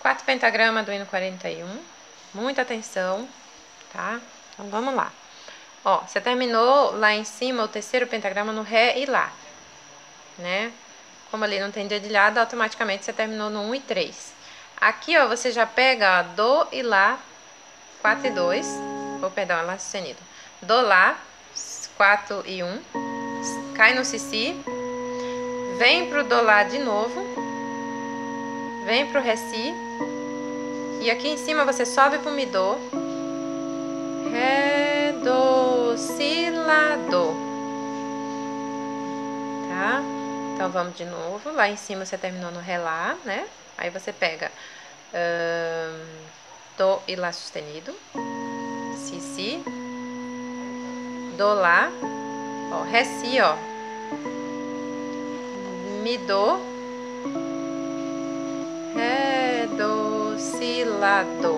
Quatro pentagrama do hino 41. Muita atenção, tá? Então vamos lá. Ó, você terminou lá em cima o terceiro pentagrama no Ré e Lá, né? Como ali não tem dedilhado, automaticamente você terminou no 1 e 3. Aqui, ó, você já pega ó, Dó e Lá, 4 e 2. Ou, perdão, é Lá sustenido. Dó, Lá, 4 e 1. Cai no Si, Si. Vem pro Dó, Lá de novo. Vem pro Ré, Si. E aqui em cima você sobe pro Mi, Dó. Ré, Dó, Si, Lá, Dó. Tá? Então, vamos de novo. Lá em cima você terminou no Ré, Lá, né? Aí você pega uh, Dó e Lá sustenido. Si, Si. Dó, Lá. Ó, Ré, Si, ó. Mi, Dó. Dó.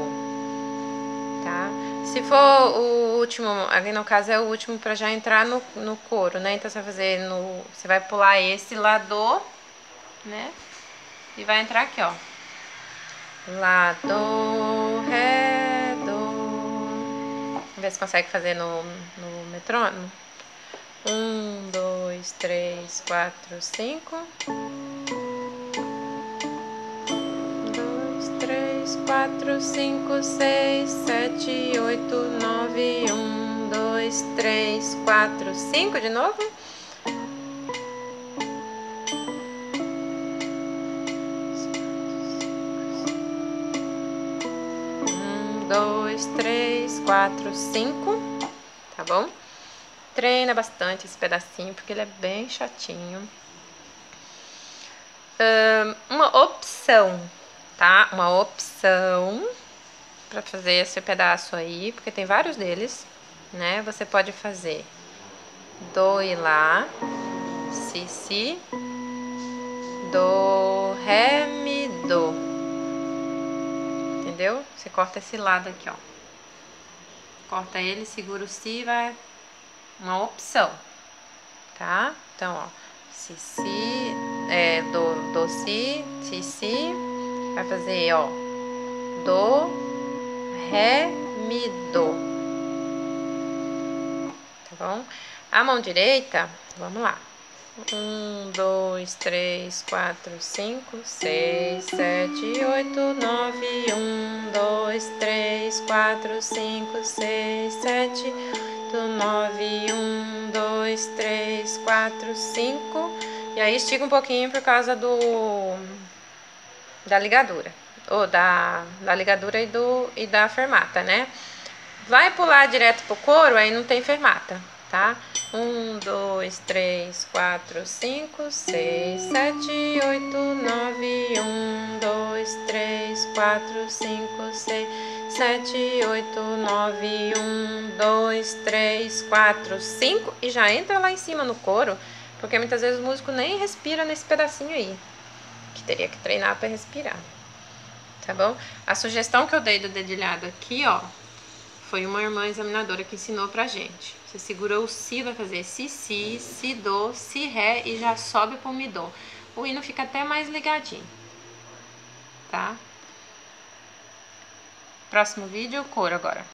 Tá? Se for o último, ali no caso é o último para já entrar no, no coro, né? Então você vai fazer no. Você vai pular esse Lá, Dó, né? E vai entrar aqui, ó. Lá, Dó, Ré, Dó. Vamos ver se consegue fazer no, no metrônomo. Um, dois, três, quatro, cinco. Quatro, cinco, seis, sete, oito, nove. Um, dois, três, quatro, cinco. De novo. dois, três, quatro, cinco, tá bom? Treina bastante esse pedacinho, porque ele é bem chatinho. uma opção, tá? Uma opção para fazer esse pedaço aí, porque tem vários deles, né? Você pode fazer do e lá, si, si, do, ré, mi, do entendeu? Você corta esse lado aqui, ó. Corta ele, segura o si, vai uma opção, tá? Então, ó, si, si, é, do, do, si, si, si, vai fazer, ó, do, ré, mi, do, tá bom? A mão direita, vamos lá. Um, dois, três, quatro, cinco, seis, sete, oito, nove. Um, dois, três, quatro, cinco, seis, sete, oito, nove. Um, dois, três, quatro, cinco. E aí estica um pouquinho por causa do da ligadura, ou da, da ligadura e, do, e da fermata, né? Vai pular direto pro couro, aí não tem fermata, tá? Um, dois, três, quatro, cinco, seis, sete, oito, nove. Um, dois, três, quatro, cinco, seis, sete, oito, nove. Um, dois, três, quatro, cinco. E já entra lá em cima no coro, porque muitas vezes o músico nem respira nesse pedacinho aí. Que teria que treinar para respirar. Tá bom? A sugestão que eu dei do dedilhado aqui, ó, foi uma irmã examinadora que ensinou pra gente. Você segurou o Si, vai fazer Si, Si, Si, Do, Si, Ré e já sobe pro Mi, Do. O hino fica até mais ligadinho, tá? Próximo vídeo, coro agora.